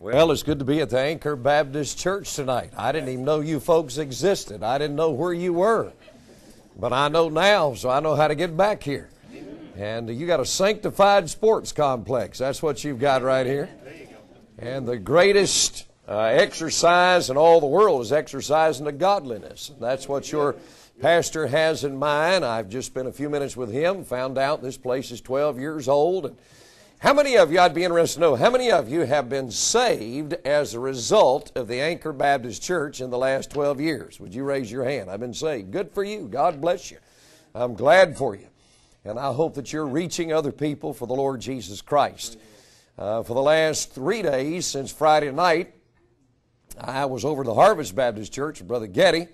Well, it's good to be at the Anchor Baptist Church tonight. I didn't even know you folks existed. I didn't know where you were. But I know now, so I know how to get back here. And you got a sanctified sports complex. That's what you've got right here. And the greatest uh, exercise in all the world is exercising the godliness. That's what your pastor has in mind. I've just spent a few minutes with him, found out this place is 12 years old. And how many of you, I'd be interested to know, how many of you have been saved as a result of the Anchor Baptist Church in the last 12 years? Would you raise your hand? I've been saved. Good for you. God bless you. I'm glad for you. And I hope that you're reaching other people for the Lord Jesus Christ. Uh, for the last three days since Friday night, I was over to the Harvest Baptist Church with Brother Getty.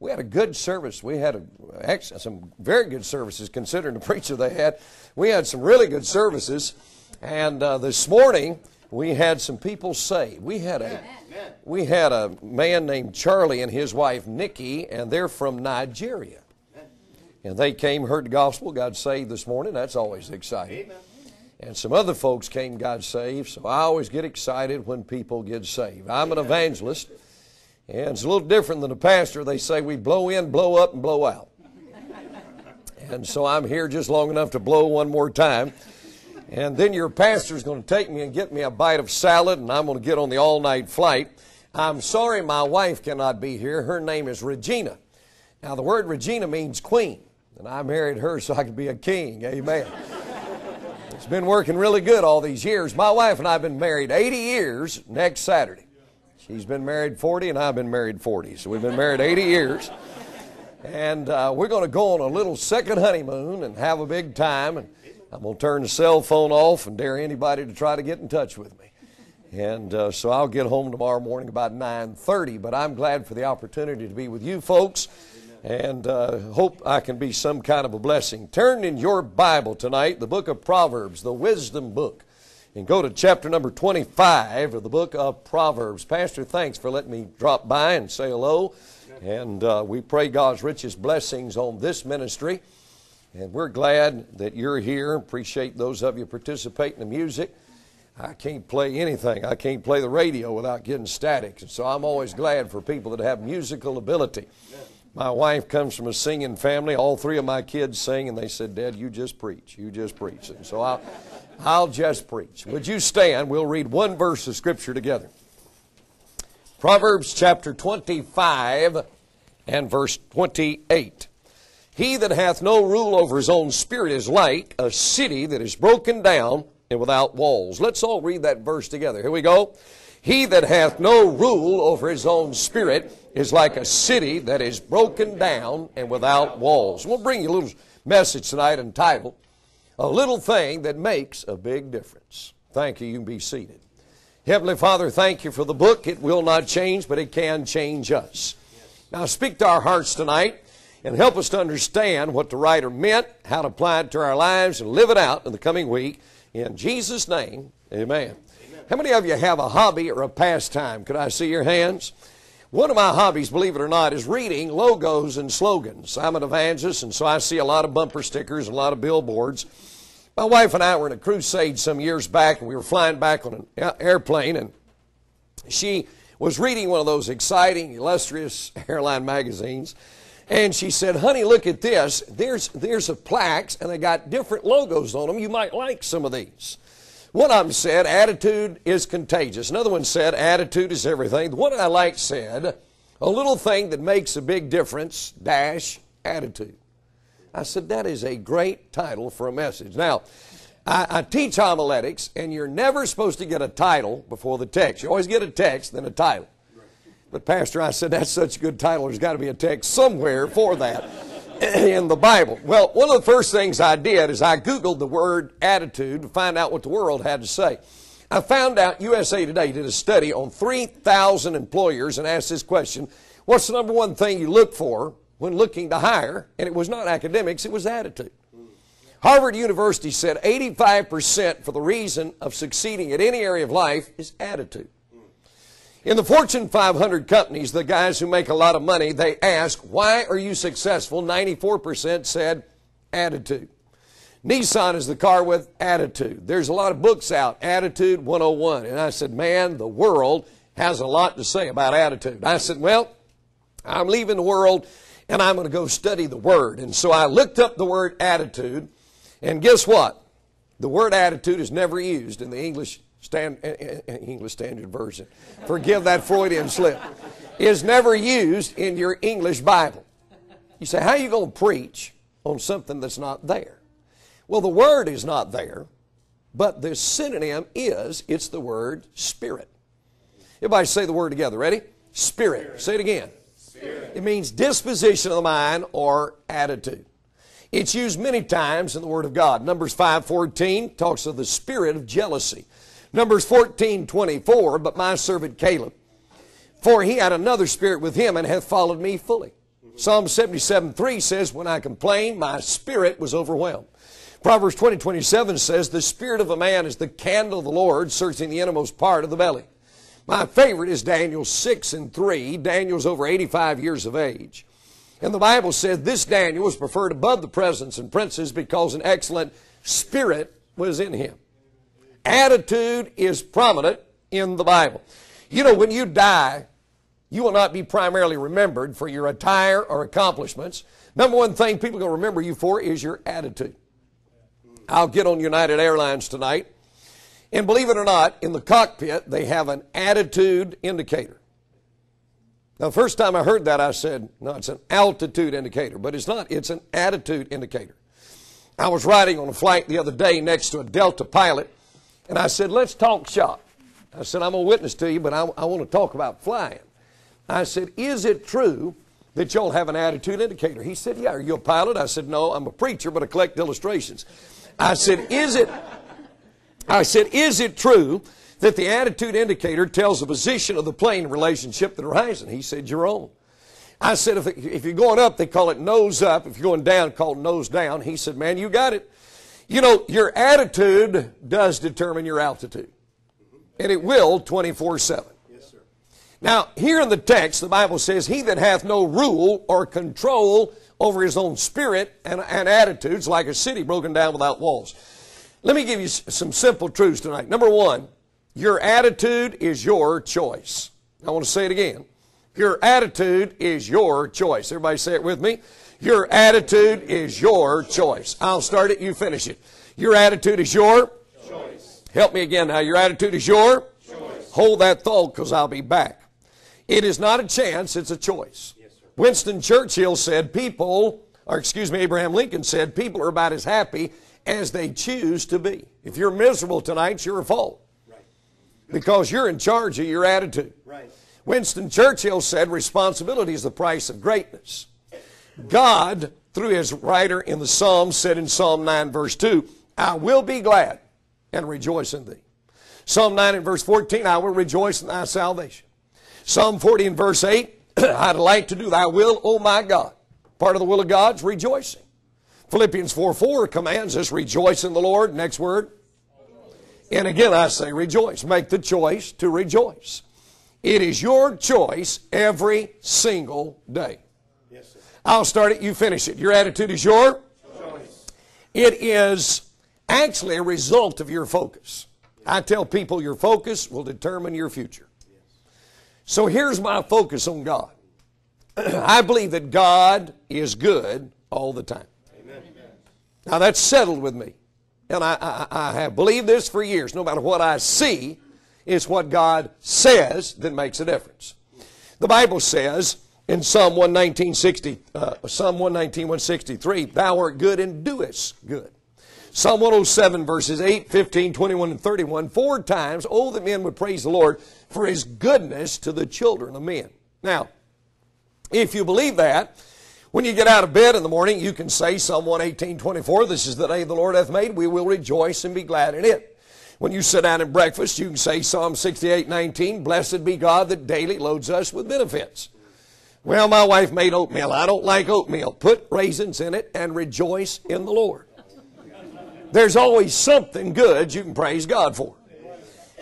We had a good service. We had a, some very good services considering the preacher they had. We had some really good services. And uh, this morning, we had some people saved. We had a we had a man named Charlie and his wife Nikki, and they're from Nigeria. And they came, heard the gospel, got saved this morning. That's always exciting. And some other folks came, got saved. So I always get excited when people get saved. I'm an evangelist, and it's a little different than a pastor. They say we blow in, blow up, and blow out. And so I'm here just long enough to blow one more time. And then your pastor is going to take me and get me a bite of salad, and I'm going to get on the all night flight. I'm sorry my wife cannot be here. Her name is Regina. Now, the word Regina means queen, and I married her so I could be a king. Amen. it's been working really good all these years. My wife and I have been married 80 years next Saturday. She's been married 40, and I've been married 40. So we've been married 80 years. And uh, we're going to go on a little second honeymoon and have a big time. And I'm going to turn the cell phone off and dare anybody to try to get in touch with me. And uh, so I'll get home tomorrow morning about 9:30. But I'm glad for the opportunity to be with you folks, and uh, hope I can be some kind of a blessing. Turn in your Bible tonight, the book of Proverbs, the wisdom book, and go to chapter number 25 of the book of Proverbs. Pastor, thanks for letting me drop by and say hello, and uh, we pray God's richest blessings on this ministry. And we're glad that you're here. Appreciate those of you participating in the music. I can't play anything. I can't play the radio without getting static. And so I'm always glad for people that have musical ability. My wife comes from a singing family. All three of my kids sing, and they said, Dad, you just preach. You just preach. And so I'll, I'll just preach. Would you stand? We'll read one verse of Scripture together. Proverbs chapter 25 and verse 28. He that hath no rule over his own spirit is like a city that is broken down and without walls. Let's all read that verse together. Here we go. He that hath no rule over his own spirit is like a city that is broken down and without walls. We'll bring you a little message tonight entitled, A Little Thing That Makes a Big Difference. Thank you. You can be seated. Heavenly Father, thank you for the book. It will not change, but it can change us. Now speak to our hearts tonight and help us to understand what the writer meant, how to apply it to our lives, and live it out in the coming week. In Jesus' name, amen. amen. How many of you have a hobby or a pastime? Could I see your hands? One of my hobbies, believe it or not, is reading logos and slogans. I'm an evangelist, and so I see a lot of bumper stickers and a lot of billboards. My wife and I were in a crusade some years back, and we were flying back on an airplane, and she was reading one of those exciting, illustrious airline magazines. And she said, honey, look at this. There's, there's a plaques, and they got different logos on them. You might like some of these. One of them said, attitude is contagious. Another one said, attitude is everything. The one I liked said, a little thing that makes a big difference, dash, attitude. I said, that is a great title for a message. Now, I, I, teach homiletics, and you're never supposed to get a title before the text. You always get a text, then a title. But, Pastor, I said, that's such a good title. There's got to be a text somewhere for that in the Bible. Well, one of the first things I did is I Googled the word attitude to find out what the world had to say. I found out USA Today did a study on 3,000 employers and asked this question What's the number one thing you look for when looking to hire? And it was not academics, it was attitude. Harvard University said 85% for the reason of succeeding at any area of life is attitude. In the Fortune 500 companies, the guys who make a lot of money, they ask, why are you successful? 94% said attitude. Nissan is the car with attitude. There's a lot of books out, Attitude 101. And I said, man, the world has a lot to say about attitude. I said, well, I'm leaving the world and I'm going to go study the Word. And so I looked up the word attitude, and guess what? The word attitude is never used in the English, stand, eh, eh, eh, English Standard Version. Forgive that Freudian slip. Is never used in your English Bible. You say, how are you going to preach on something that's not there? Well, the word is not there, but the synonym is, it's the word spirit. Everybody say the word together. Ready? Spirit. spirit. Say it again. Spirit. It means disposition of the mind or attitude. It's used many times in the Word of God. Numbers 5.14 talks of the spirit of jealousy. Numbers 14.24, but my servant Caleb, for he had another spirit with him and hath followed me fully. Psalm 77, 3 says, when I complained, my spirit was overwhelmed. Proverbs 20, 27 says, The spirit of a man is the candle of the Lord, searching the innermost part of the belly. My favorite is Daniel 6 and 3. Daniel's over 85 years of age. And the Bible says this Daniel was preferred above the presidents and princes because an excellent spirit was in him. Attitude is prominent in the Bible. You know, when you die, you will not be primarily remembered for your attire or accomplishments. Number one thing people are going to remember you for is your attitude. I'll get on United Airlines tonight. And believe it or not, in the cockpit, they have an attitude indicator. Now, the first time I heard that, I said, no, it's an altitude indicator, but it's not. It's an attitude indicator. I was riding on a flight the other day next to a Delta pilot, and I said, let's talk shop. I said, I'm a witness to you, but I, I want to talk about flying. I said, is it true that y'all have an attitude indicator? He said, yeah. Are you a pilot? I said, no, I'm a preacher, but I collect illustrations. I said, is it, I said, is it true that the attitude indicator tells the position of the plane in relationship to the horizon? He said, you're on. I said, if, if you're going up, they call it nose up. If you're going down, call it nose down. He said, man, you got it. You know, your attitude does determine your altitude. And it will 24 7. Now, here in the text, the Bible says, He that hath no rule or control over his own spirit and, and attitudes, like a city broken down without walls. Let me give you some simple truths tonight. Number one, your attitude is your choice. I want to say it again. Your attitude is your choice. Everybody say it with me. Your attitude is your choice. I'll start it, you finish it. Your attitude is your choice. Help me again now. Your attitude is your choice. Hold that thought because I'll be back. It is not a chance, it's a choice. Yes, Winston Churchill said, people, or excuse me, Abraham Lincoln said, people are about as happy as they choose to be. If you're miserable tonight, it's your fault. Right. Because you're in charge of your attitude. Right. Winston Churchill said, responsibility is the price of greatness. God, through his writer in the Psalms, said in Psalm 9, verse 2, I will be glad and rejoice in thee. Psalm 9 and verse 14, I will rejoice in thy salvation. Psalm 40 and verse 8, I delight to do thy will, O my God. Part of the will of God's rejoicing. Philippians 4 4 commands us, rejoice in the Lord. Next word. And again, I say rejoice. Make the choice to rejoice. It is your choice every single day. I'll start it, you finish it. Your attitude is your choice. It is actually a result of your focus. I tell people your focus will determine your future. So here's my focus on God. I believe that God is good all the time. Amen. Now that's settled with me. And I, I, I, have believed this for years. No matter what I see, it's what God says that makes a difference. The Bible says in Psalm 119, 60, uh, Psalm 119, 163, Thou art good and doest good. Psalm 107 verses 8, 15, 21, and 31, four times, oh, that men would praise the Lord for his goodness to the children of men. Now, if you believe that, when you get out of bed in the morning, you can say Psalm 118, 24, this is the day the Lord hath made, we will rejoice and be glad in it. When you sit down at breakfast, you can say Psalm 68, 19, blessed be God that daily loads us with benefits. Well, my wife made oatmeal. I don't like oatmeal. Put raisins in it and rejoice in the Lord. There's always something good you can praise God for.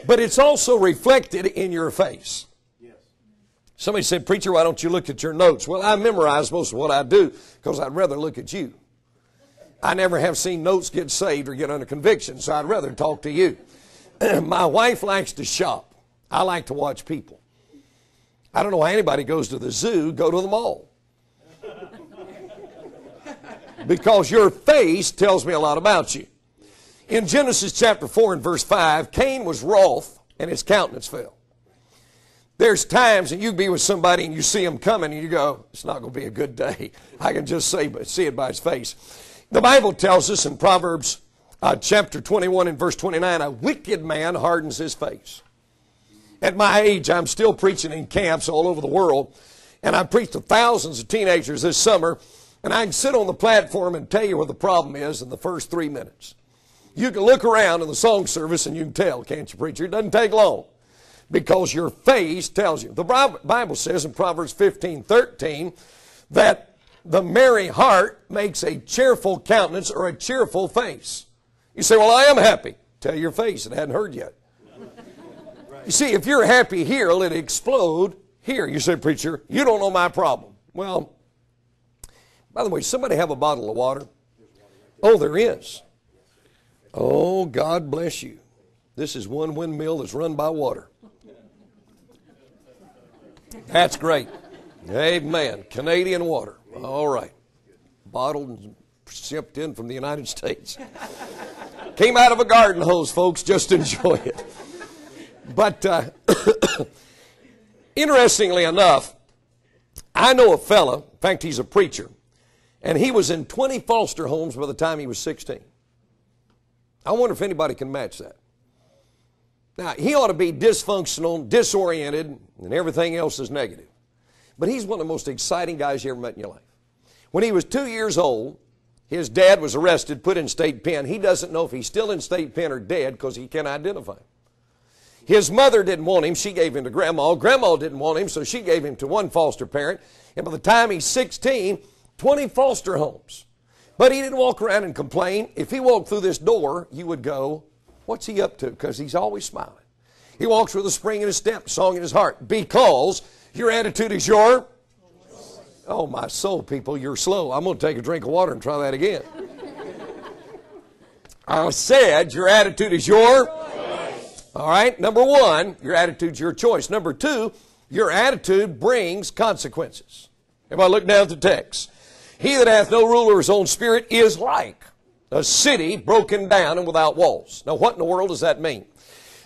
But it's also reflected in your face. Somebody said, Preacher, why don't you look at your notes? Well, I memorize most of what I do because I'd rather look at you. I never have seen notes get saved or get under conviction, so I'd rather talk to you. My wife likes to shop. I like to watch people. I don't know why anybody goes to the zoo, go to the mall. because your face tells me a lot about you. In Genesis chapter 4 and verse 5, Cain was wroth and his countenance fell. There's times that you be with somebody and you see him coming and you go, it's not going to be a good day. I can just but see it by his face. The Bible tells us in Proverbs uh, chapter 21 and verse 29, a wicked man hardens his face. At my age, I'm still preaching in camps all over the world, and I preached to thousands of teenagers this summer, and I can sit on the platform and tell you what the problem is in the first three minutes. You can look around in the song service and you can tell, can't you, preacher? It doesn't take long because your face tells you. The Bible says in Proverbs 15 13 that the merry heart makes a cheerful countenance or a cheerful face. You say, Well, I am happy. Tell your face, it hadn't heard yet. You see, if you're happy here, it'll explode here. You say, Preacher, you don't know my problem. Well, by the way, somebody have a bottle of water? Oh, there is. Oh, God bless you. This is one windmill that's run by water. That's great. Amen. Canadian water. All right. Bottled and shipped in from the United States. Came out of a garden hose, folks. Just enjoy it. But uh, interestingly enough, I know a fella, in fact, he's a preacher, and he was in 20 foster homes by the time he was 16. I wonder if anybody can match that. Now, he ought to be dysfunctional, disoriented, and everything else is negative. But he's one of the most exciting guys you ever met in your life. When he was two years old, his dad was arrested, put in state pen. He doesn't know if he's still in state pen or dead because he can't identify him. His mother didn't want him. She gave him to grandma. Grandma didn't want him, so she gave him to one foster parent. And by the time he's 16, 20 foster homes. But he didn't walk around and complain. If he walked through this door, you would go, What's he up to? Because he's always smiling. He walks with a spring in his step, song in his heart, because your attitude is your. Oh, my soul, people, you're slow. I'm going to take a drink of water and try that again. I said your attitude is your. All right, number one, your attitude's your choice. Number two, your attitude brings consequences. Everybody look down at the text. He that hath no ruler of his own spirit is like a city broken down and without walls. Now, what in the world does that mean?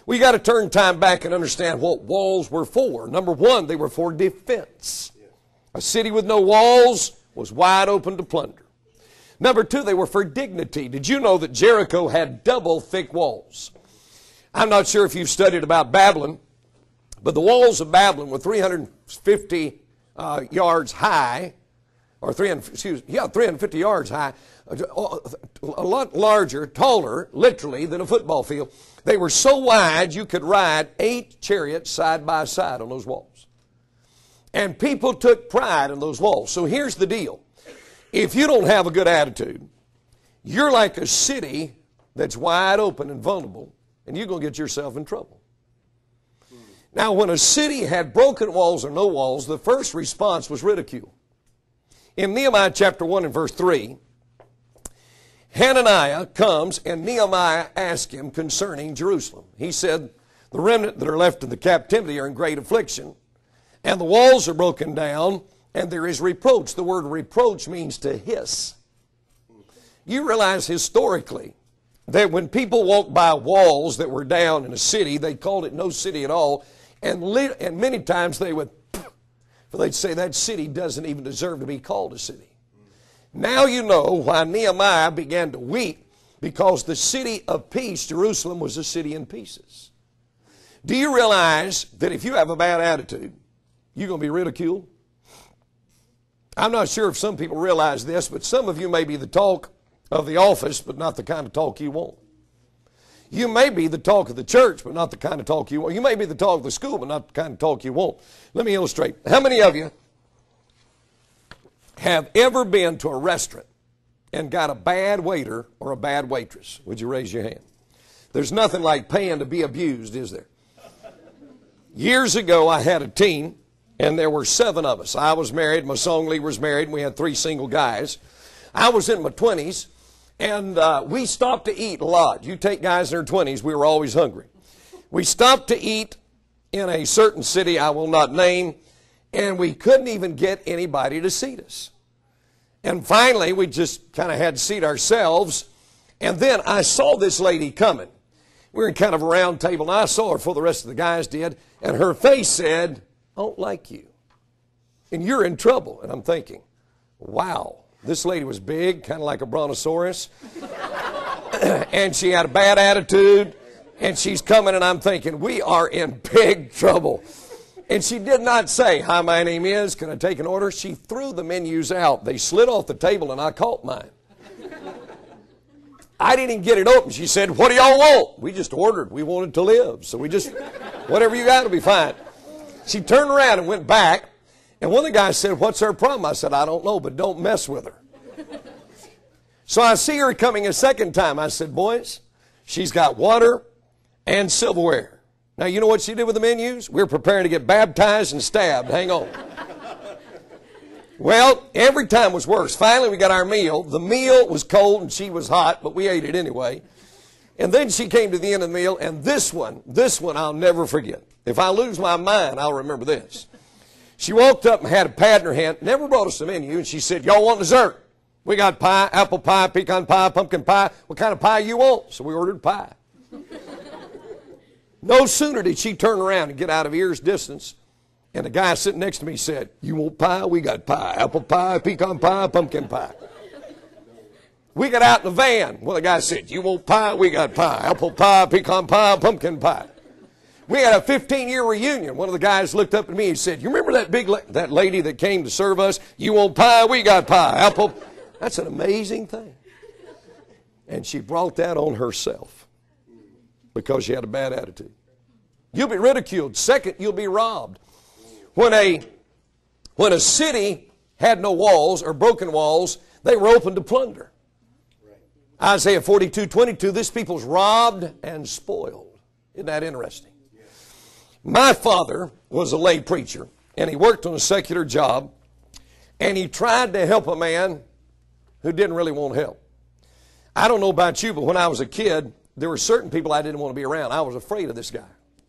We got to turn time back and understand what walls were for. Number one, they were for defense. A city with no walls was wide open to plunder. Number two, they were for dignity. Did you know that Jericho had double thick walls? I'm not sure if you've studied about Babylon, but the walls of Babylon were 350 uh, yards high, or 300, excuse, yeah, 350 yards high, a lot larger, taller, literally, than a football field. They were so wide you could ride eight chariots side by side on those walls. And people took pride in those walls. So here's the deal. If you don't have a good attitude, you're like a city that's wide open and vulnerable and you're going to get yourself in trouble. Now, when a city had broken walls or no walls, the first response was ridicule. In Nehemiah chapter 1 and verse 3, Hananiah comes and Nehemiah asks him concerning Jerusalem. He said, The remnant that are left in the captivity are in great affliction, and the walls are broken down, and there is reproach. The word reproach means to hiss. You realize historically, that when people walked by walls that were down in a city, they called it no city at all. And, li- and many times they would, for they'd say that city doesn't even deserve to be called a city. Now you know why Nehemiah began to weep because the city of peace, Jerusalem, was a city in pieces. Do you realize that if you have a bad attitude, you're going to be ridiculed? I'm not sure if some people realize this, but some of you may be the talk of the office, but not the kind of talk you want. You may be the talk of the church, but not the kind of talk you want. You may be the talk of the school, but not the kind of talk you want. Let me illustrate. How many of you have ever been to a restaurant and got a bad waiter or a bad waitress? Would you raise your hand? There's nothing like paying to be abused, is there? Years ago, I had a team, and there were seven of us. I was married, my song leader was married, and we had three single guys. I was in my 20s, And uh, we stopped to eat a lot. You take guys in their 20s, we were always hungry. We stopped to eat in a certain city I will not name, and we couldn't even get anybody to seat us. And finally, we just kind of had to seat ourselves. And then I saw this lady coming. We were in kind of a round table, and I saw her before the rest of the guys did, and her face said, I don't like you. And you're in trouble. And I'm thinking, wow, this lady was big, kind of like a brontosaurus. and she had a bad attitude. And she's coming, and I'm thinking, we are in big trouble. And she did not say, Hi, my name is, can I take an order? She threw the menus out. They slid off the table, and I caught mine. I didn't even get it open. She said, What do y'all want? We just ordered. We wanted to live. So we just, whatever you got will be fine. She turned around and went back. And one of the guys said, What's her problem? I said, I don't know, but don't mess with her. So I see her coming a second time. I said, Boys, she's got water and silverware. Now, you know what she did with the menus? We are preparing to get baptized and stabbed. Hang on. Well, every time was worse. Finally, we got our meal. The meal was cold and she was hot, but we ate it anyway. And then she came to the end of the meal, and this one, this one I'll never forget. If I lose my mind, I'll remember this. She walked up and had a pad in her hand, never brought us the menu, and she said, Y'all want dessert? We got pie, apple pie, pecan pie, pumpkin pie. What kind of pie you want? So we ordered pie. no sooner did she turn around and get out of ear's distance and the guy sitting next to me said, You want pie? We got pie. Apple pie, pecan pie, pumpkin pie. We got out in the van. Well, the guy said, You want pie? We got pie. Apple pie, pecan pie, pumpkin pie. We had a 15 year reunion. One of the guys looked up at me and said, You remember that big, la- that lady that came to serve us? You want pie? We got pie. Apple. That's an amazing thing. And she brought that on herself because she had a bad attitude. You'll be ridiculed. Second, you'll be robbed. When a, when a city had no walls or broken walls, they were open to plunder. Isaiah 42, 22, this people's robbed and spoiled. Isn't that interesting? My father was a lay preacher, and he worked on a secular job, and he tried to help a man who didn't really want help. I don't know about you, but when I was a kid, there were certain people I didn't want to be around. I was afraid of this guy.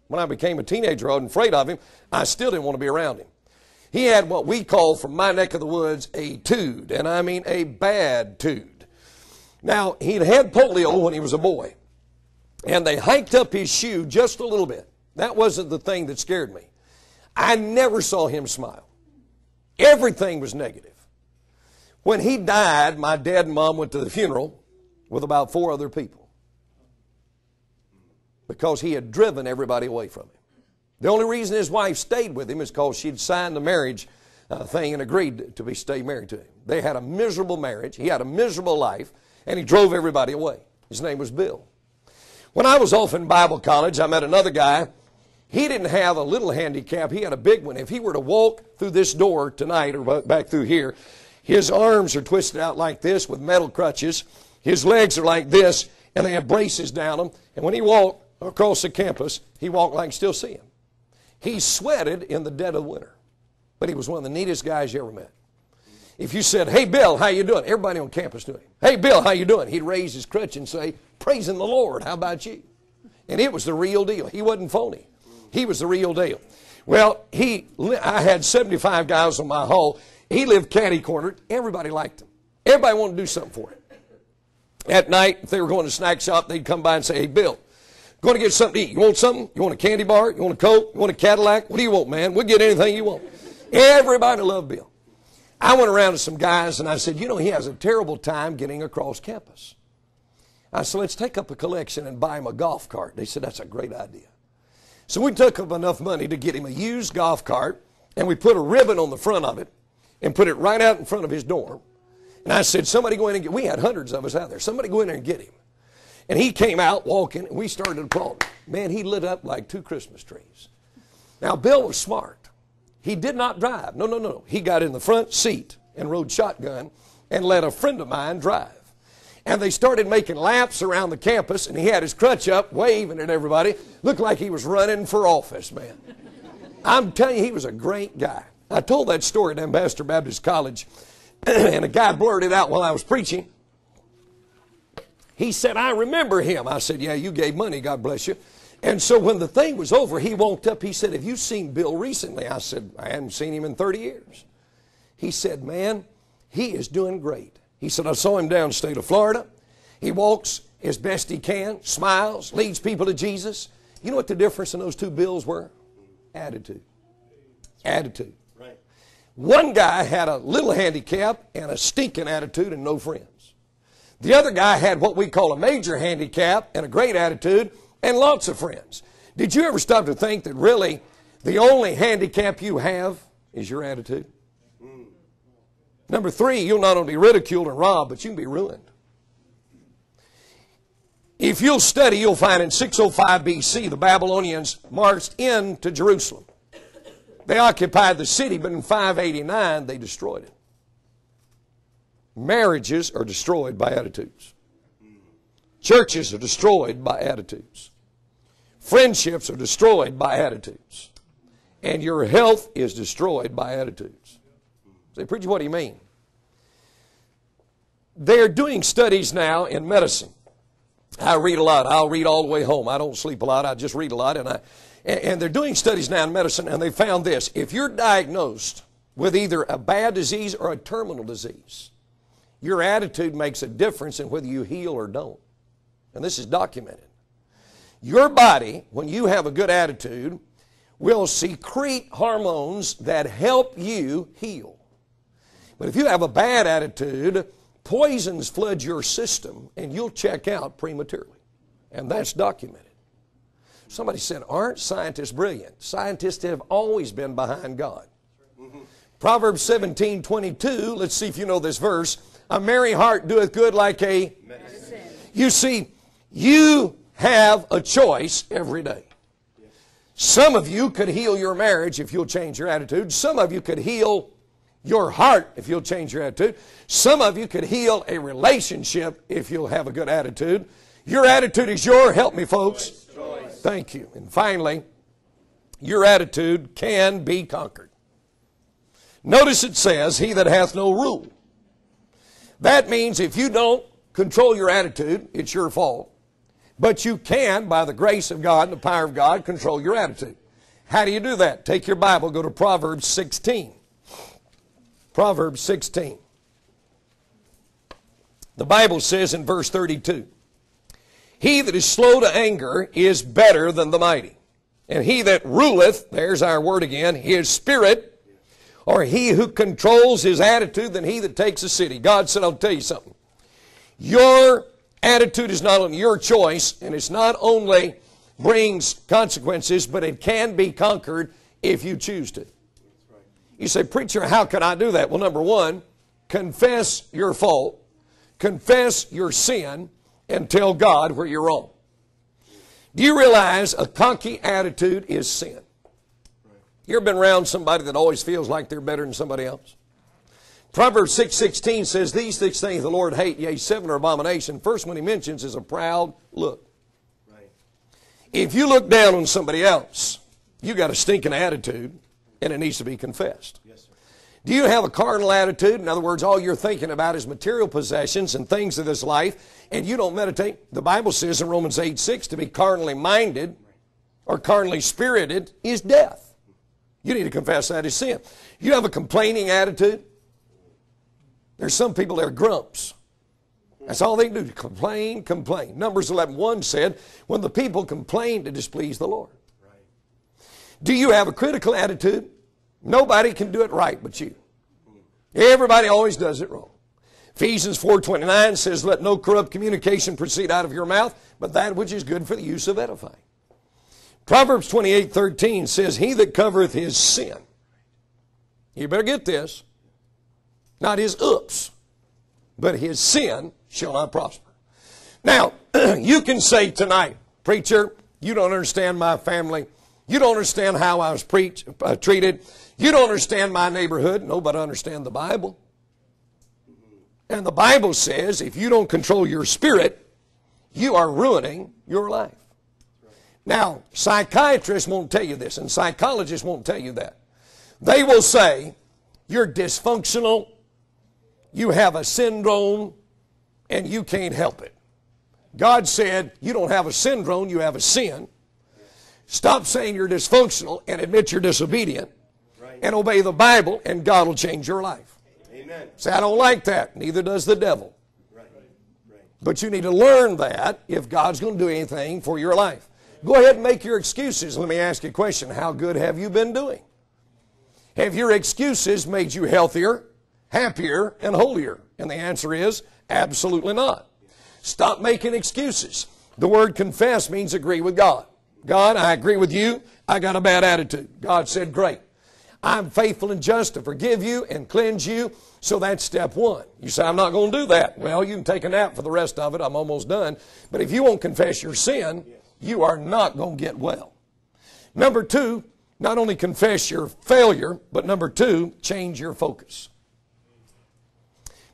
When I became a teenager, I was afraid of him. I still didn't want to be around him. He had what we call, from my neck of the woods, a tood, and I mean a bad tood. Now, he'd had polio when he was a boy, and they hiked up his shoe just a little bit. That wasn't the thing that scared me. I never saw him smile. Everything was negative. When he died, my dad and mom went to the funeral with about four other people because he had driven everybody away from him. The only reason his wife stayed with him is because she'd signed the marriage uh, thing and agreed to be stay married to him. They had a miserable marriage. He had a miserable life, and he drove everybody away. His name was Bill. When I was off in Bible college, I met another guy. He didn't have a little handicap. He had a big one. If he were to walk through this door tonight or back through here, his arms are twisted out like this with metal crutches. His legs are like this, and they have braces down them. And when he walked, across the campus, he walked like still see him. He sweated in the dead of winter, but he was one of the neatest guys you ever met. If you said, "Hey Bill, how you doing?" Everybody on campus knew him. "Hey Bill, how you doing?" He'd raise his crutch and say, "Praising the Lord. How about you?" And it was the real deal. He wasn't phony. He was the real deal. Well, he, I had 75 guys on my hall. He lived catty cornered. Everybody liked him. Everybody wanted to do something for him. At night, if they were going to snack shop, they'd come by and say, "Hey Bill, Going to get something to eat. You want something? You want a candy bar? You want a Coke? You want a Cadillac? What do you want, man? We'll get anything you want. Everybody loved Bill. I went around to some guys and I said, you know, he has a terrible time getting across campus. I said, let's take up a collection and buy him a golf cart. They said, that's a great idea. So we took up enough money to get him a used golf cart and we put a ribbon on the front of it and put it right out in front of his dorm. And I said, somebody go in and get, we had hundreds of us out there. Somebody go in there and get him. And he came out walking, and we started applauding. Man, he lit up like two Christmas trees. Now, Bill was smart. He did not drive. No, no, no. He got in the front seat and rode shotgun and let a friend of mine drive. And they started making laps around the campus, and he had his crutch up, waving at everybody. Looked like he was running for office, man. I'm telling you, he was a great guy. I told that story at Ambassador Baptist College, and a guy blurted out while I was preaching. He said, I remember him. I said, Yeah, you gave money, God bless you. And so when the thing was over, he walked up. He said, Have you seen Bill recently? I said, I haven't seen him in 30 years. He said, Man, he is doing great. He said, I saw him down state of Florida. He walks as best he can, smiles, leads people to Jesus. You know what the difference in those two bills were? Attitude. Attitude. Right. One guy had a little handicap and a stinking attitude and no friends. The other guy had what we call a major handicap and a great attitude and lots of friends. Did you ever stop to think that really the only handicap you have is your attitude? Number three, you'll not only be ridiculed and robbed, but you can be ruined. If you'll study, you'll find in 605 BC, the Babylonians marched into Jerusalem. They occupied the city, but in 589, they destroyed it. Marriages are destroyed by attitudes. Churches are destroyed by attitudes. Friendships are destroyed by attitudes. And your health is destroyed by attitudes. Say, preacher, what do you mean? They're doing studies now in medicine. I read a lot. I'll read all the way home. I don't sleep a lot. I just read a lot. And, I, and they're doing studies now in medicine, and they found this. If you're diagnosed with either a bad disease or a terminal disease, your attitude makes a difference in whether you heal or don't. And this is documented. Your body, when you have a good attitude, will secrete hormones that help you heal. But if you have a bad attitude, poisons flood your system and you'll check out prematurely. And that's documented. Somebody said, Aren't scientists brilliant? Scientists have always been behind God. Proverbs 17 22, let's see if you know this verse. A merry heart doeth good like a medicine. You see, you have a choice every day. Some of you could heal your marriage if you'll change your attitude. Some of you could heal your heart if you'll change your attitude. Some of you could heal a relationship if you'll have a good attitude. Your attitude is your, help me folks. Thank you. And finally, your attitude can be conquered. Notice it says, He that hath no rule. That means if you don't control your attitude, it's your fault. But you can, by the grace of God and the power of God, control your attitude. How do you do that? Take your Bible, go to Proverbs 16. Proverbs 16. The Bible says in verse 32 He that is slow to anger is better than the mighty. And he that ruleth, there's our word again, his spirit, or he who controls his attitude than he that takes a city. God said, I'll tell you something. Your attitude is not only your choice, and it's not only brings consequences, but it can be conquered if you choose to. You say, Preacher, how can I do that? Well, number one, confess your fault, confess your sin, and tell God where you're wrong. Do you realize a cocky attitude is sin? You ever been around somebody that always feels like they're better than somebody else? Proverbs 6.16 says, These six things the Lord hate, yea, seven are abomination. First one he mentions is a proud look. Right. If you look down on somebody else, you got a stinking attitude, and it needs to be confessed. Yes, sir. Do you have a carnal attitude? In other words, all you're thinking about is material possessions and things of this life, and you don't meditate? The Bible says in Romans 8 6 to be carnally minded or carnally spirited is death. You need to confess that as sin. You have a complaining attitude. There's some people that are grumps. That's all they do, complain, complain. Numbers 11, 1 said, when the people complain to displease the Lord. Do you have a critical attitude? Nobody can do it right but you. Everybody always does it wrong. Ephesians 4.29 says, Let no corrupt communication proceed out of your mouth, but that which is good for the use of edifying. Proverbs 28.13 says, He that covereth his sin. You better get this. Not his oops, but his sin shall not prosper. Now, you can say tonight, preacher, you don't understand my family. You don't understand how I was preach, uh, treated. You don't understand my neighborhood. Nobody understand the Bible. And the Bible says if you don't control your spirit, you are ruining your life. Now, psychiatrists won't tell you this, and psychologists won't tell you that. They will say you're dysfunctional, you have a syndrome, and you can't help it. God said, You don't have a syndrome, you have a sin. Stop saying you're dysfunctional and admit you're disobedient and obey the Bible, and God will change your life. Amen. Say, I don't like that. Neither does the devil. But you need to learn that if God's going to do anything for your life. Go ahead and make your excuses. Let me ask you a question. How good have you been doing? Have your excuses made you healthier, happier, and holier? And the answer is absolutely not. Stop making excuses. The word confess means agree with God. God, I agree with you. I got a bad attitude. God said, great. I'm faithful and just to forgive you and cleanse you. So that's step one. You say, I'm not going to do that. Well, you can take a nap for the rest of it. I'm almost done. But if you won't confess your sin, you are not going to get well. Number two, not only confess your failure, but number two, change your focus.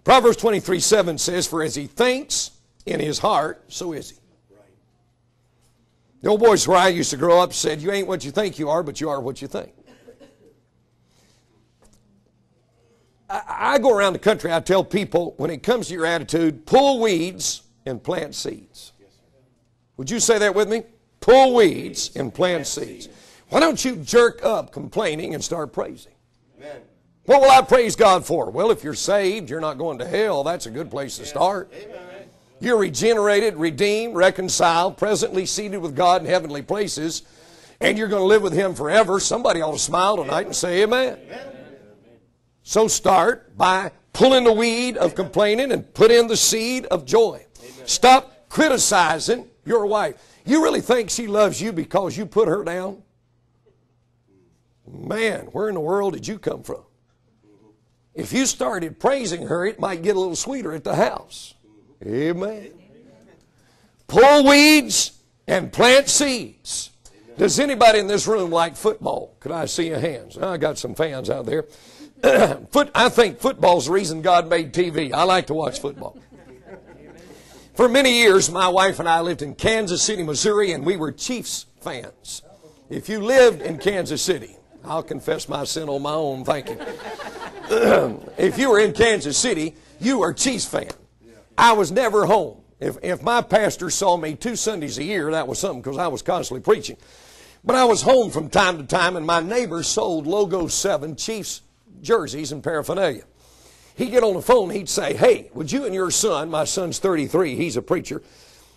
Proverbs 23 7 says, For as he thinks in his heart, so is he. The old boys where I used to grow up said, You ain't what you think you are, but you are what you think. I, I go around the country, I tell people, when it comes to your attitude, pull weeds and plant seeds. Would you say that with me? Pull weeds and plant seeds. Why don't you jerk up complaining and start praising? Amen. What will I praise God for? Well, if you're saved, you're not going to hell. That's a good place to start. You're regenerated, redeemed, reconciled, presently seated with God in heavenly places, and you're going to live with Him forever. Somebody ought to smile tonight and say amen. So start by pulling the weed of complaining and put in the seed of joy. Stop criticizing your wife. You really think she loves you because you put her down? Man, where in the world did you come from? If you started praising her, it might get a little sweeter at the house. Amen. Pull weeds and plant seeds. Does anybody in this room like football? Could I see your hands? I got some fans out there. Foot, I think football's the reason God made TV. I like to watch football. For many years, my wife and I lived in Kansas City, Missouri, and we were Chiefs fans. If you lived in Kansas City, I'll confess my sin on my own, thank you. if you were in Kansas City, you were Chiefs fan. I was never home. If, if my pastor saw me two Sundays a year, that was something because I was constantly preaching. But I was home from time to time, and my neighbor sold Logo 7 Chiefs jerseys and paraphernalia. He'd get on the phone, he'd say, Hey, would you and your son, my son's 33, he's a preacher,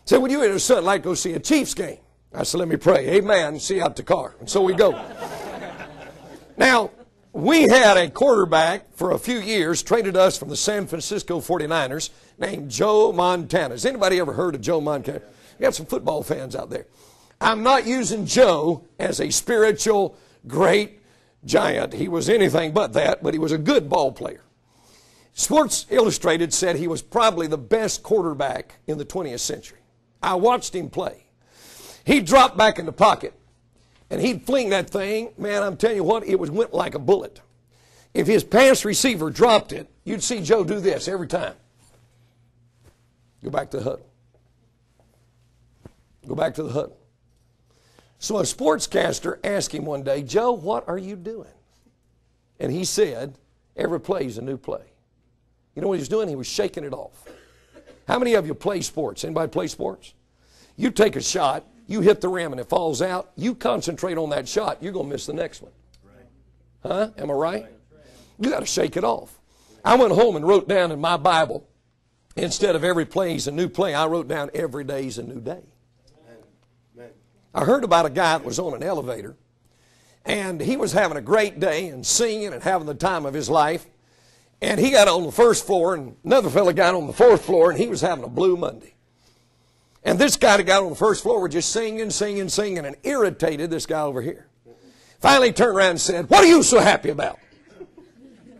say, Would you and your son like to go see a Chiefs game? I said, Let me pray. Amen. See out the car. And so we go. now, we had a quarterback for a few years, traded us from the San Francisco 49ers, named Joe Montana. Has anybody ever heard of Joe Montana? We got some football fans out there. I'm not using Joe as a spiritual great giant. He was anything but that, but he was a good ball player. Sports Illustrated said he was probably the best quarterback in the 20th century. I watched him play. He dropped back in the pocket and he'd fling that thing. Man, I'm telling you what, it was went like a bullet. If his pass receiver dropped it, you'd see Joe do this every time. Go back to the huddle. Go back to the huddle. So a sportscaster asked him one day, Joe, what are you doing? And he said, every play is a new play. You know what he was doing? He was shaking it off. How many of you play sports? Anybody play sports? You take a shot, you hit the rim and it falls out, you concentrate on that shot, you're going to miss the next one. Huh? Am I right? You got to shake it off. I went home and wrote down in my Bible, instead of every play is a new play, I wrote down every day is a new day. I heard about a guy that was on an elevator, and he was having a great day and singing and having the time of his life. And he got on the first floor, and another fellow got on the fourth floor, and he was having a blue Monday. And this guy that got on the first floor was just singing, singing, singing, and irritated this guy over here. Finally turned around and said, What are you so happy about?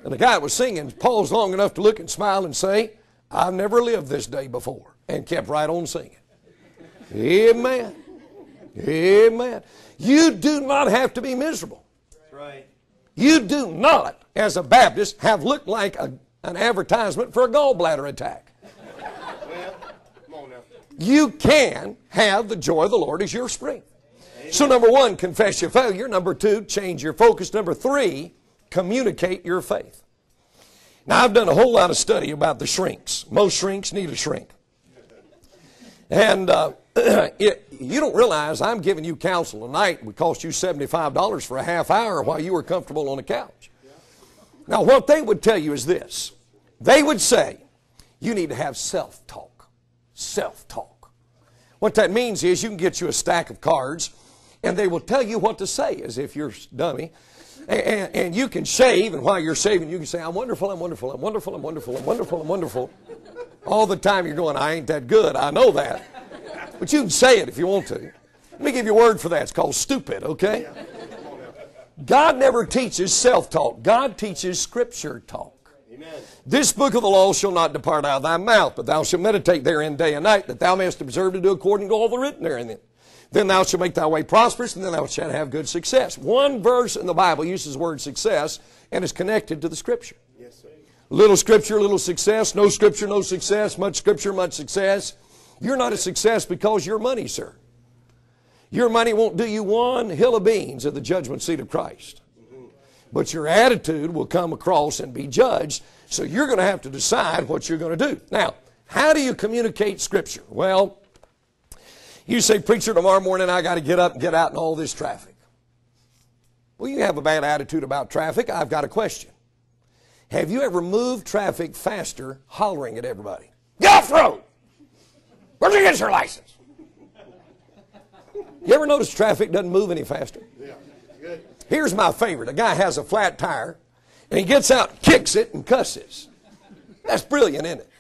And the guy that was singing paused long enough to look and smile and say, I've never lived this day before, and kept right on singing. Amen. Amen. You do not have to be miserable. That's right. You do not, as a Baptist, have looked like a, an advertisement for a gallbladder attack. Well, come on now. You can have the joy of the Lord as your strength. So, number one, confess your failure. Number two, change your focus. Number three, communicate your faith. Now, I've done a whole lot of study about the shrinks. Most shrinks need a shrink. And uh, it, you don't realize I'm giving you counsel tonight would cost you $75 for a half hour while you were comfortable on the couch. Now, what they would tell you is this they would say, you need to have self talk. Self talk. What that means is you can get you a stack of cards and they will tell you what to say as if you're dummy. And, and, and, you can shave, and while you're shaving, you can say, I'm wonderful, I'm wonderful, I'm wonderful, I'm wonderful, I'm wonderful, I'm wonderful. All the time you're going, I ain't that good, I know that. But you can say it if you want to. Let me give you a word for that. It's called stupid, okay? God never teaches self talk, God teaches scripture talk. Amen. This book of the law shall not depart out of thy mouth, but thou shalt meditate therein day and night, that thou mayest observe to do according to all the written therein. Then thou shalt make thy way prosperous, and then thou shalt have good success. One verse in the Bible uses the word success and is connected to the Scripture. Yes, sir. Little Scripture, little success. No Scripture, no success. Much Scripture, much success. You're not a success because your money, sir. Your money won't do you one hill of beans at the judgment seat of Christ. But your attitude will come across and be judged, so you're going to have to decide what you're going to do. Now, how do you communicate Scripture? Well, you say, Preacher, tomorrow morning I got to get up and get out in all this traffic. Well, you have a bad attitude about traffic. I've got a question. Have you ever moved traffic faster hollering at everybody? Get off road! Where'd you get your license? You ever notice traffic doesn't move any faster? Here's my favorite. A guy has a flat tire, and he gets out, kicks it, and cusses. That's brilliant, isn't it?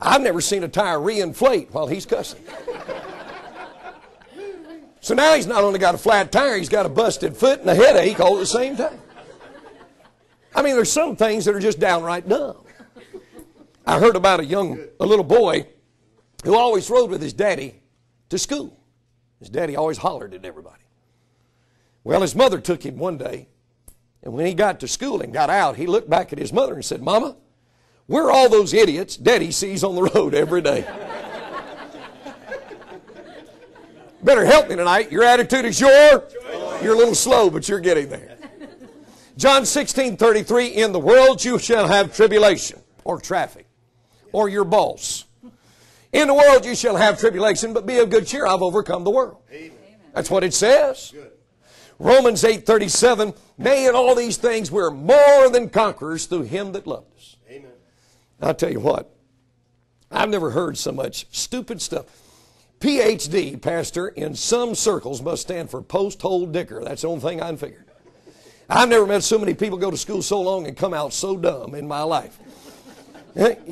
I've never seen a tire reinflate while he's cussing. So now he's not only got a flat tire, he's got a busted foot and a headache all at the same time. I mean, there's some things that are just downright dumb. I heard about a young, a little boy who always rode with his daddy to school. His daddy always hollered at everybody. Well, his mother took him one day, and when he got to school and got out, he looked back at his mother and said, Mama, where are all those idiots daddy sees on the road every day? Better help me tonight. Your attitude is your. You're a little slow, but you're getting there. John 16, 33, in the world you shall have tribulation, or traffic, or your boss. In the world you shall have tribulation, but be of good cheer. I've overcome the world. That's what it says. Romans 8, 37, nay, in all these things we're more than conquerors through him that loved us. Amen. I'll tell you what, I've never heard so much stupid stuff. PhD, Pastor, in some circles must stand for post hole dicker. That's the only thing I can figure. I've never met so many people go to school so long and come out so dumb in my life.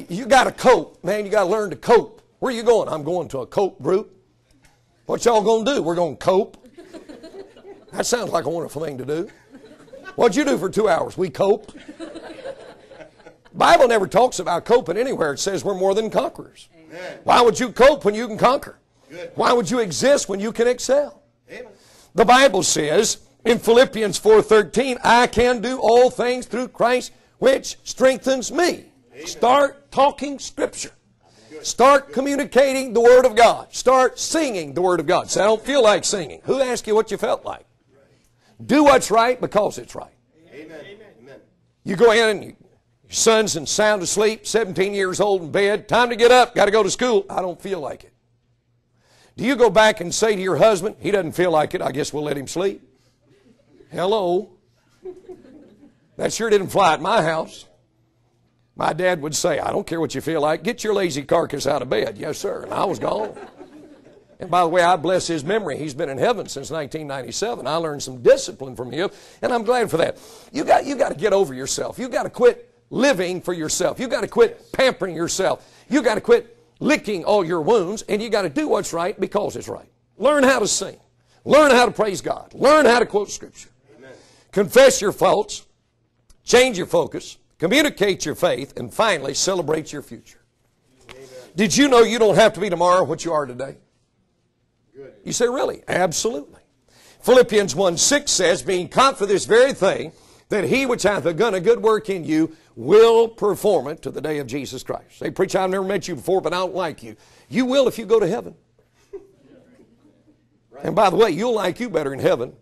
You got to cope, man. You got to learn to cope. Where are you going? I'm going to a cope group. What y'all going to do? We're going to cope. That sounds like a wonderful thing to do. What'd you do for two hours? We coped. Bible never talks about coping anywhere. It says we're more than conquerors. Amen. Why would you cope when you can conquer? Good. Why would you exist when you can excel? Amen. The Bible says in Philippians 4:13, I can do all things through Christ which strengthens me. Amen. Start talking scripture. Good. Start Good. communicating the word of God. Start singing the word of God. Say I don't feel like singing. Who asked you what you felt like? Do what's right because it's right. Amen. You go in and you, your son's in sound asleep, 17 years old in bed, time to get up, got to go to school. I don't feel like it. Do you go back and say to your husband, he doesn't feel like it, I guess we'll let him sleep? Hello? That sure didn't fly at my house. My dad would say, I don't care what you feel like, get your lazy carcass out of bed. Yes, sir. And I was gone. And by the way, I bless his memory. He's been in heaven since 1997. I learned some discipline from him, and I'm glad for that. You got, you got to get over yourself. You got to quit living for yourself. You got to quit pampering yourself. You got to quit licking all your wounds, and you got to do what's right because it's right. Learn how to sing. Learn how to praise God. Learn how to quote Scripture. Amen. Confess your faults. Change your focus. Communicate your faith. And finally, celebrate your future. Amen. Did you know you don't have to be tomorrow what you are today? Good. You say, really? Absolutely. Philippians 1 6 says, being confident of this very thing, that he which hath begun a good work in you will perform it to the day of Jesus Christ. Say, preacher, I've never met you before, but I don't like you. You will if you go to heaven. And by the way, you'll like you better in heaven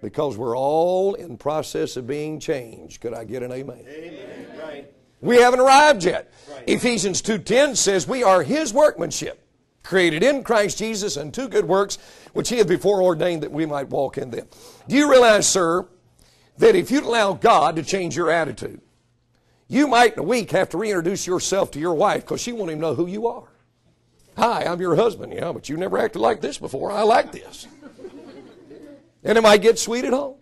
because we're all in process of being changed. Could I get an amen? Amen. Right. We haven't arrived yet. Right. Ephesians 2.10 says we are His workmanship created in Christ Jesus unto good works, which he had before ordained that we might walk in them. Do you realize, sir, that if you'd allow God to change your attitude, you might in a week have to reintroduce yourself to your wife because she won't even know who you are. Hi, I'm your husband. Yeah, but you never acted like this before. I like this. And it might get sweet at home.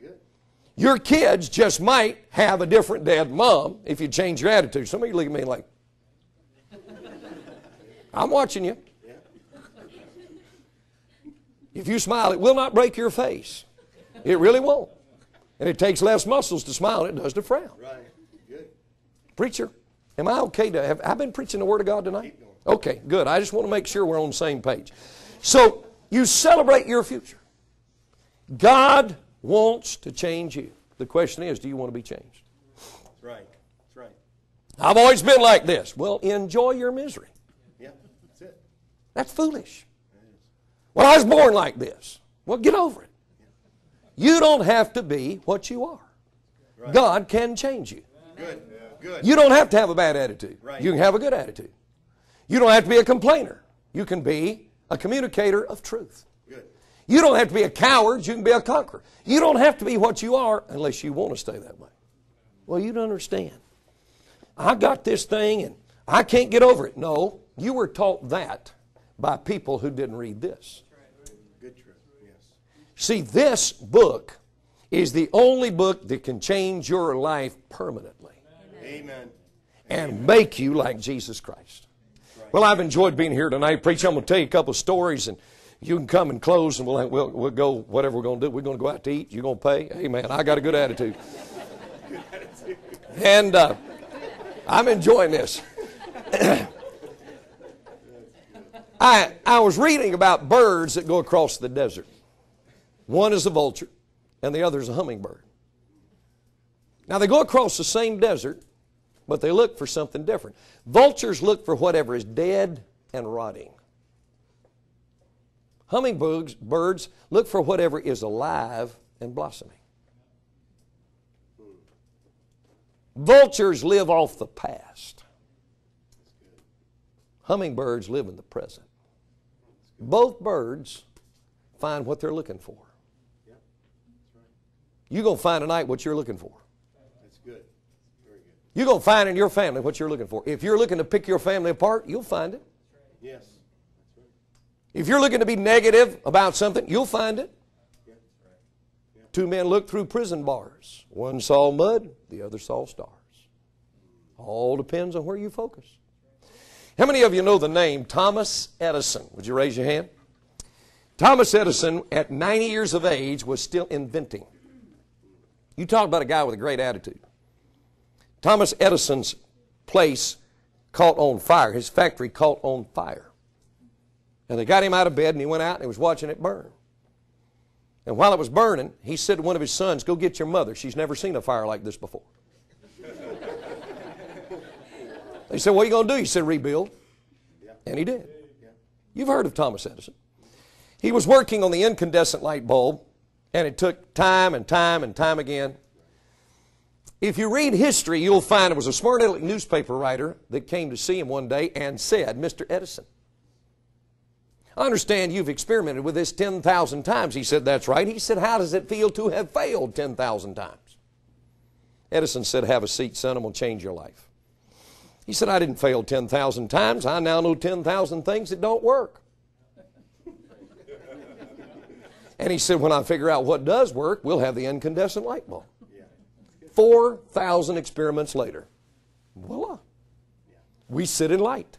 Your kids just might have a different dad mom if you change your attitude. Some of you look at me like, I'm watching you. If you smile, it will not break your face. It really won't. And it takes less muscles to smile than it does to frown. Right. Good. Preacher, am I okay to have I been preaching the Word of God tonight? Okay, good. I just want to make sure we're on the same page. So you celebrate your future. God wants to change you. The question is, do you want to be changed? That's right. That's right. I've always been like this. Well, enjoy your misery. Yeah. That's it. That's foolish. Well, I was born like this. Well, get over it. You don't have to be what you are. God can change you. Good. Good. You don't have to have a bad attitude. Right. You can have a good attitude. You don't have to be a complainer. You can be a communicator of truth. Good. You don't have to be a coward. You can be a conqueror. You don't have to be what you are unless you want to stay that way. Well, you don't understand. I got this thing and I can't get over it. No, you were taught that by people who didn't read this. Good truth. Yes. See, this book is the only book that can change your life permanently Amen. and make you like Jesus Christ. Well, I've enjoyed being here tonight. Preacher, I'm going to tell you a couple of stories, and you can come and close, and we'll, we'll, we'll go whatever we're going to do. We're going to go out to eat. You're going to pay. Hey, man, I got a good attitude. And uh, I'm enjoying this. I, I was reading about birds that go across the desert. One is a vulture, and the other is a hummingbird. Now, they go across the same desert, but they look for something different. Vultures look for whatever is dead and rotting. Hummingbirds birds look for whatever is alive and blossoming. Vultures live off the past. Hummingbirds live in the present. Both birds find what they're looking for. You're going to find tonight what you're looking for. That's good. Very good. You're going to find in your family what you're looking for. If you're looking to pick your family apart, you'll find it. Yes. Right. If you're looking to be negative about something, you'll find it. Yeah. Right. Yeah. Two men looked through prison bars. One saw mud, the other saw stars. All depends on where you focus. How many of you know the name Thomas Edison? Would you raise your hand? Thomas Edison, at 90 years of age, was still inventing. You talk about a guy with a great attitude. Thomas Edison's place caught on fire. His factory caught on fire. And they got him out of bed and he went out and he was watching it burn. And while it was burning, he said to one of his sons, Go get your mother. She's never seen a fire like this before. they said, What are you going to do? He said, Rebuild. And he did. You've heard of Thomas Edison. He was working on the incandescent light bulb, and it took time and time and time again. If you read history, you'll find it was a smart aleck newspaper writer that came to see him one day and said, Mr. Edison, I understand you've experimented with this 10,000 times. He said, That's right. He said, How does it feel to have failed 10,000 times? Edison said, Have a seat, son. To change your life. He said, I didn't fail 10,000 times. I now know 10,000 things that don't work. And he said, When I figure out what does work, we'll have the incandescent light bulb. 4,000 experiments later, voila, we sit in light.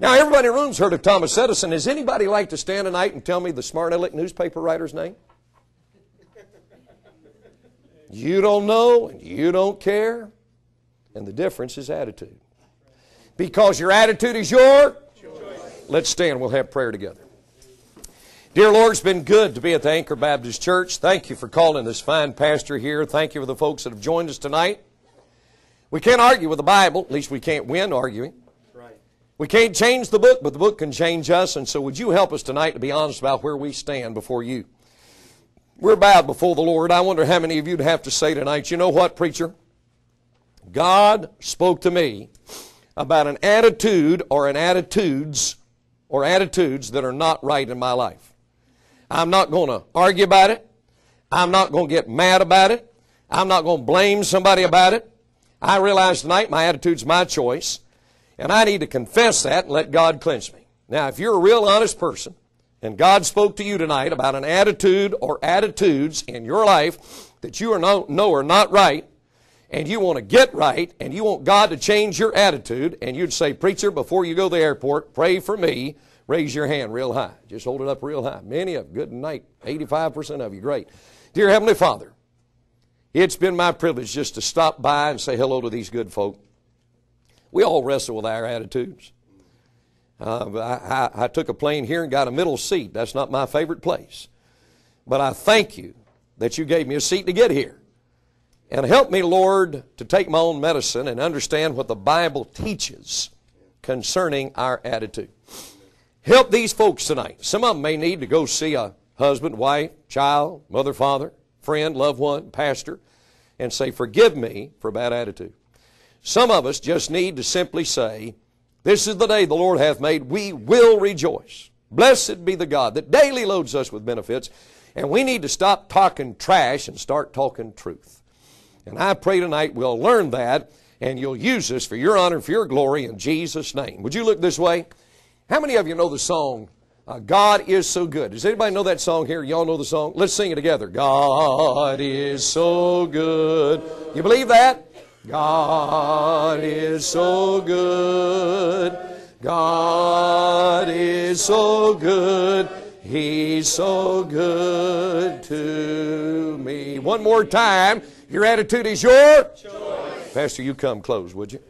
Now, everybody in the room's heard of Thomas Edison. Does anybody like to stand tonight and tell me the Smart Aleck newspaper writer's name? You don't know and you don't care. And the difference is attitude. Because your attitude is your choice. Let's stand. We'll have prayer together. Dear Lord, it's been good to be at the Anchor Baptist Church. Thank you for calling this fine pastor here. Thank you for the folks that have joined us tonight. We can't argue with the Bible. At least we can't win arguing. We can't change the book, but the book can change us. And so would you help us tonight to be honest about where we stand before you? We're bowed before the Lord. I wonder how many of you'd have to say tonight, you know what, preacher? God spoke to me about an attitude or an attitudes or attitudes that are not right in my life. I'm not going to argue about it. I'm not going to get mad about it. I'm not going to blame somebody about it. I realize tonight my attitude's my choice, and I need to confess that and let God cleanse me. Now, if you're a real honest person, and God spoke to you tonight about an attitude or attitudes in your life that you are no, know are not right, and you want to get right, and you want God to change your attitude, and you'd say, Preacher, before you go to the airport, pray for me. Raise your hand real high. Just hold it up real high. Many of good night. 85% of you, great. Dear Heavenly Father, it's been my privilege just to stop by and say hello to these good folk. We all wrestle with our attitudes. Uh, I, I, I took a plane here and got a middle seat. That's not my favorite place. But I thank you that you gave me a seat to get here. And help me, Lord, to take my own medicine and understand what the Bible teaches concerning our attitude. Help these folks tonight. Some of them may need to go see a husband, wife, child, mother, father, friend, loved one, pastor, and say, Forgive me for a bad attitude. Some of us just need to simply say, This is the day the Lord hath made. We will rejoice. Blessed be the God that daily loads us with benefits. And we need to stop talking trash and start talking truth. And I pray tonight we'll learn that and you'll use this for your honor, for your glory in Jesus' name. Would you look this way? How many of you know the song, uh, God is so good? Does anybody know that song here? Y'all know the song? Let's sing it together. God is so good. You believe that? God is so good. God is so good. He's so good to me. One more time. Your attitude is your choice. Pastor, you come close, would you?